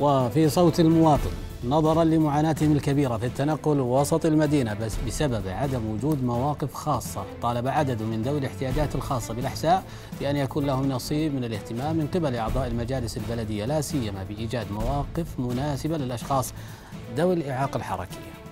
وفي صوت المواطن نظرا لمعاناتهم الكبيرة في التنقل وسط المدينة بس بسبب عدم وجود مواقف خاصة. طالب عدد من ذوي الاحتياجات الخاصة بالأحساء بأن يكون لهم نصيب من الاهتمام من قبل أعضاء المجالس البلدية لا سيما بإيجاد مواقف مناسبة للأشخاص. ذوي الإعاقة الحركية.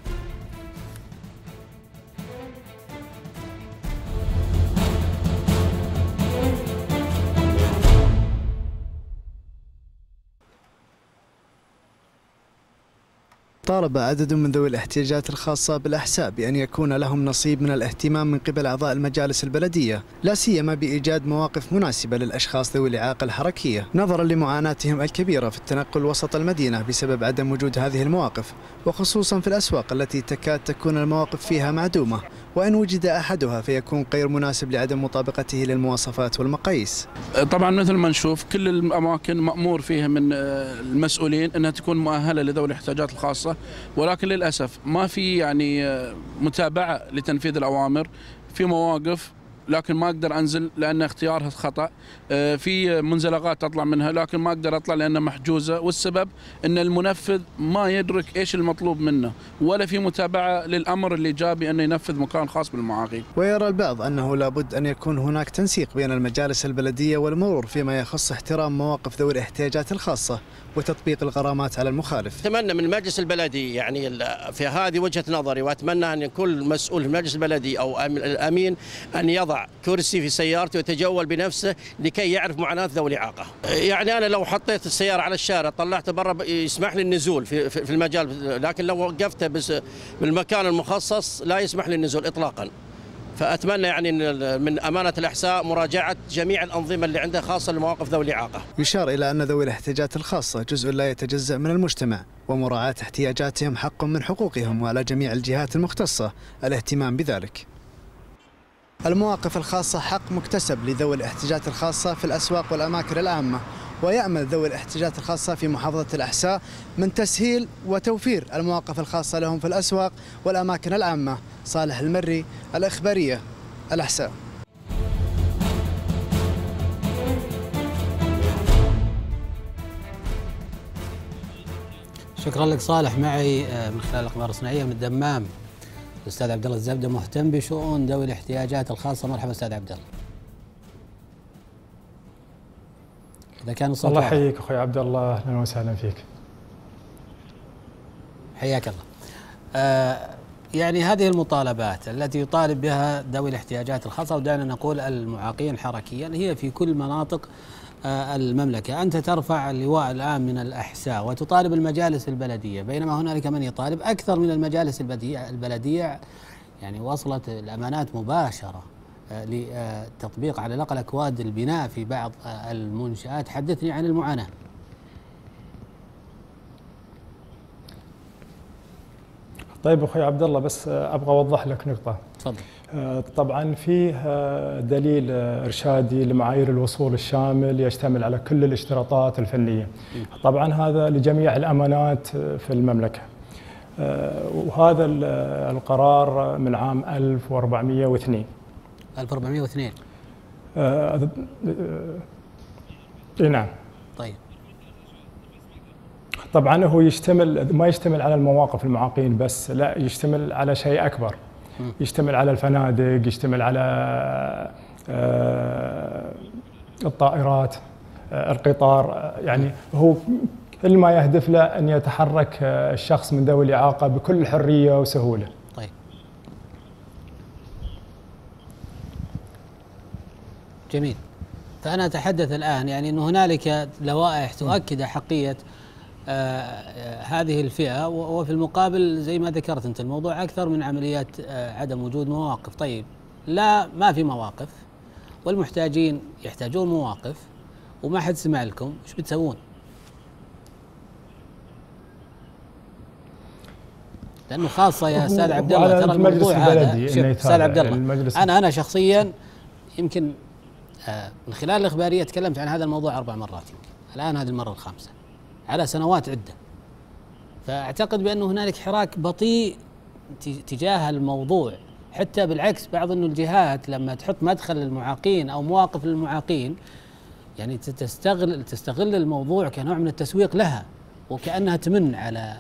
طالب عدد من ذوي الاحتياجات الخاصة بالأحساء بأن يكون لهم نصيب من الاهتمام من قبل أعضاء المجالس البلدية لا سيما بإيجاد مواقف مناسبة للأشخاص ذوي الإعاقة الحركية. نظرا لمعاناتهم الكبيرة في التنقل وسط المدينة بسبب عدم وجود هذه المواقف وخصوصا في الأسواق التي تكاد تكون المواقف فيها معدومة وإن وجد أحدها فيكون غير مناسب لعدم مطابقته للمواصفات والمقاييس. طبعا مثل ما نشوف كل الأماكن مأمور فيها من المسؤولين أنها تكون مؤهلة لذوي الاحتياجات الخاصة ولكن للأسف ما في يعني آه، متابعة لتنفيذ الأوامر. في مواقف لكن ما أقدر أنزل لأن اختيارها خطأ. آه، في منزلقات اطلع منها لكن ما أقدر أطلع لأنها محجوزة. والسبب إن المنفذ ما يدرك إيش المطلوب منه ولا في متابعة للأمر الايجابي انه ينفذ مكان خاص بالمعاقين. ويرى البعض أنه لابد أن يكون هناك تنسيق بين المجالس البلدية والمرور فيما يخص احترام مواقف ذوي الاحتياجات الخاصة وتطبيق الغرامات على المخالف. أتمنى من المجلس البلدي يعني ال- في هذه وجهة نظري وأتمنى أن كل مسؤول في المجلس البلدي أو الأمين أن يضع كرسي في سيارته ويتجول بنفسه لكي يعرف معاناه ذوي الإعاقة. يعني أنا لو حطيت السيارة على الشارع طلعته برا يسمح لي النزول في في المجال لكن لو وقفته بالمكان المخصص لا يسمح لي النزول اطلاقا. فأتمنى يعني من أمانة الأحساء مراجعة جميع الأنظمة اللي عندها خاصة لمواقف ذوي الإعاقة. يشار إلى أن ذوي الاحتياجات الخاصة جزء لا يتجزأ من المجتمع ومراعاة احتياجاتهم حق من حقوقهم وعلى جميع الجهات المختصة الاهتمام بذلك المواقف الخاصة حق مكتسب لذوي الاحتياجات الخاصة في الأسواق والأماكن العامة ويأمل ذوي الاحتياجات الخاصة في محافظة الأحساء من تسهيل وتوفير المواقف الخاصة لهم في الأسواق والأماكن العامة. صالح المري الإخبارية الأحساء. شكرا لك صالح. معي آه، من خلال الأخبار الصناعية من الدمام. الأستاذ عبد الله الزبدة مهتم بشؤون ذوي الاحتياجات الخاصة مرحبا أستاذ عبد الله. إذا كان الصوت الله. يحييك أخوي عبد الله. أهلا وسهلا فيك. حياك الله. آه يعني هذه المطالبات التي يطالب بها ذوي الاحتياجات الخاصة ودعنا نقول المعاقين حركيا هي في كل مناطق المملكة. أنت ترفع اللواء الآن من الأحساء وتطالب المجالس البلدية. بينما هنالك من يطالب أكثر من المجالس البلدية, يعني وصلت الأمانات مباشرة آه، لتطبيق على الأقل أكواد البناء في بعض آه، المنشآت. حدثني عن المعاناة. طيب أخوي عبد الله بس آه، أبغى أوضح لك نقطة. تفضل. آه، طبعا فيه آه، دليل آه، إرشادي لمعايير الوصول الشامل يشتمل على كل الاشتراطات الفنية. طبعا هذا لجميع الأمانات آه، في المملكة. آه، وهذا ال- آه، القرار من عام 1402 1402 آه، آه، إي نعم. طيب. طبعا هو يشتمل ما يشتمل على المواقف المعاقين بس لا يشتمل على شيء أكبر. يشتمل على الفنادق يشتمل على آه، الطائرات آه، القطار آه، يعني هو كل ما يهدف له أن يتحرك الشخص من ذوي الإعاقة بكل حرية وسهولة. طيب. جميل. فأنا أتحدث الآن يعني أنه هنالك لوائح تؤكد آه، هذه الفئة و- وفي المقابل زي ما ذكرت أنت الموضوع أكثر من عمليات آه، عدم وجود مواقف طيب لا ما في مواقف والمحتاجين يحتاجون مواقف وما حد سمع لكم إيش بتسوون؟ لأنه خاصة يا أستاذ عبد الله ترى الموضوع هذا أستاذ عبد الله أنا أنا شخصيا يمكن آه، من خلال الإخبارية تكلمت عن هذا الموضوع أربع مرات يمكن الآن هذه المرة الخامسة على سنوات عدة. فأعتقد بانه هنالك حراك بطيء تجاه الموضوع حتى بالعكس بعض إنه الجهات لما تحط مدخل للمعاقين أو مواقف للمعاقين يعني تستغل تستغل الموضوع كنوع من التسويق لها وكأنها تمن على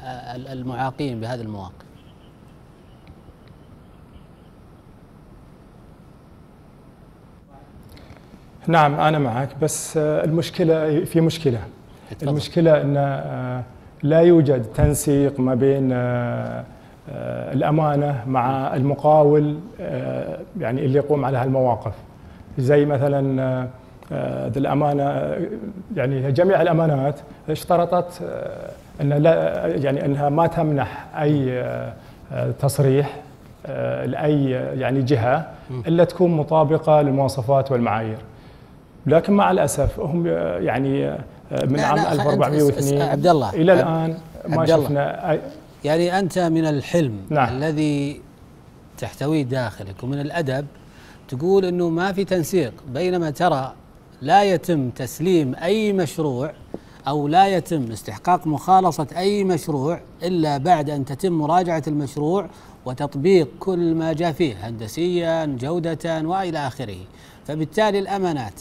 المعاقين بهذه المواقف. نعم أنا معك بس المشكلة في مشكلة. اتفضل. المشكلة أن لا يوجد تنسيق ما بين الأمانة مع المقاول يعني اللي يقوم على هالمواقف. زي مثلا الأمانة يعني جميع الأمانات اشترطت أن لا يعني أنها ما تمنح أي تصريح لأي يعني جهة إلا تكون مطابقة للمواصفات والمعايير. لكن مع الأسف هم يعني من عام 1402 عبد الله إلى الآن ما شفنا يعني أنت من الحلم نعم. الذي تحتويه داخلك ومن الأدب تقول أنه ما في تنسيق بينما ترى لا يتم تسليم أي مشروع أو لا يتم استحقاق مخالصة أي مشروع إلا بعد أن تتم مراجعة المشروع وتطبيق كل ما جاء فيه هندسيا جودة وإلى آخره فبالتالي الأمانات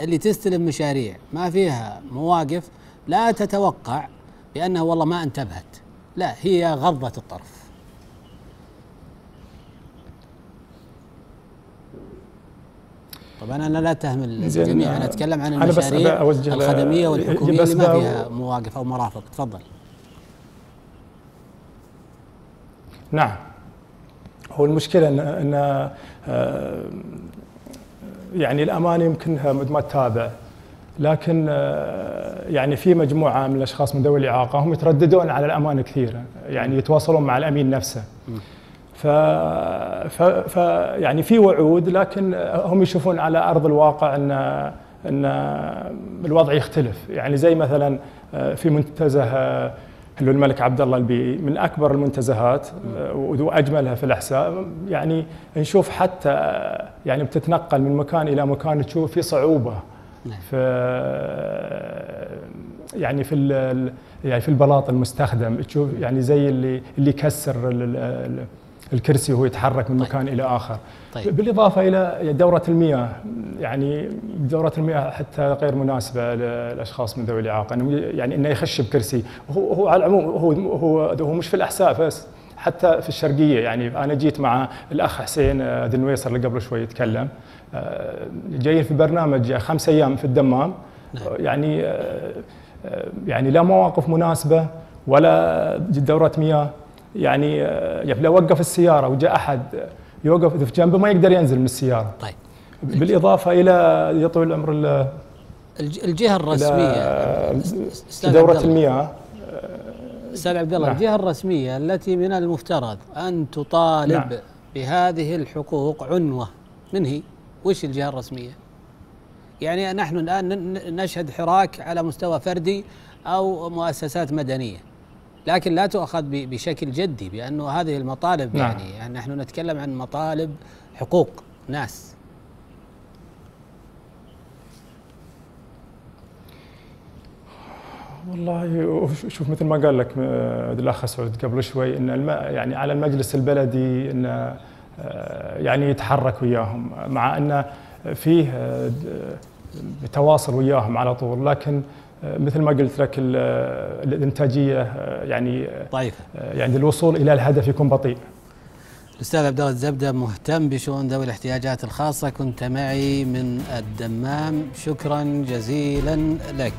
اللي تستلم مشاريع ما فيها مواقف لا تتوقع بأنها والله ما انتبهت. لا هي غضة الطرف. طبعا أنا لا أتهم الجميع أنا أتكلم عن المشاريع الخدمية والحكومية اللي ما فيها مواقف أو مرافق. تفضل. نعم. هو المشكلة ان, إن يعني الأمانة يمكنها ما تتابع. لكن يعني في مجموعة من الأشخاص من ذوي الإعاقة هم يترددون على الأمانة كثيرا يعني يتواصلون مع الأمين نفسه. ف... ف... ف يعني في وعود لكن هم يشوفون على أرض الواقع إن إن الوضع يختلف. يعني زي مثلا في منتزه اللي الملك عبد الله البيئي من أكبر المنتزهات وأجملها في الأحساء يعني نشوف حتى يعني بتتنقل من مكان إلى مكان تشوف في صعوبة نعم. في يعني في يعني في البلاط المستخدم تشوف يعني زي اللي اللي يكسر الكرسي وهو يتحرك من طيب. مكان إلى آخر طيب. بالإضافة إلى دورة المياه يعني دورة المياه حتى غير مناسبة للأشخاص من ذوي الإعاقة يعني إنه يخش بكرسي هو هو على العموم هو هو هو مش في الأحساء بس حتى في الشرقية يعني أنا جيت مع الأخ حسين ذي النويصر اللي قبل شوي يتكلم جايين في برنامج خمس أيام في الدمام نعم. يعني يعني لا مواقف مناسبة ولا دورة مياه يعني لو وقف السيارة وجاء أحد يوقف في جنبه ما يقدر ينزل من السيارة طيب بالإضافة إلى يطول العمر الجهة الرسمية دورة المياه أستاذ عبد الله نعم. الجهة الرسمية التي من المفترض أن تطالب نعم. بهذه الحقوق عنوة من هي؟ وش الجهة الرسمية؟ يعني نحن الآن نشهد حراك على مستوى فردي أو مؤسسات مدنية لكن لا تؤخذ بشكل جدي بأنه هذه المطالب نعم. يعني, يعني نحن نتكلم عن مطالب حقوق ناس والله شوف مثل ما قال لك آه، الأخ سعود قبل شوي إن الم... يعني على المجلس البلدي انه آه، يعني يتحرك وياهم مع انه فيه آه، تواصل وياهم على طول لكن مثل ما قلت لك الإنتاجية يعني ضعيفه يعني الوصول إلى الهدف يكون بطيء. الأستاذ عبد الله الزبدة مهتم بشؤون ذوي الاحتياجات الخاصة. كنت معي من الدمام. شكرا جزيلا لك.